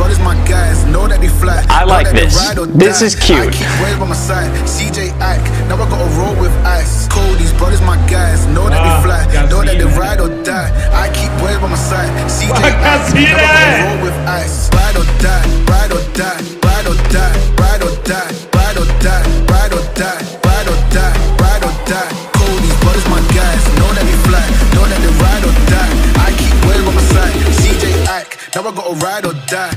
brothers my guys, know that they fly. I like that this. This is cute. I keep waves by my side. CJ Ike, now I gotta roll with ice. Cold, these brothers my guys, know that Ah, they fly. Know that they ride or die. I keep waves by my side. CJ Ah, Ike, now I Casino. gotta roll with ice. Ride or die, ride or die, ride or die, ride or die, ride or die, ride or die, ride or die, ride or die. Cold, these brothers my guys, know that they fly. Know that they ride or die. I keep waves by my side. CJ Ike, now I gotta ride or die.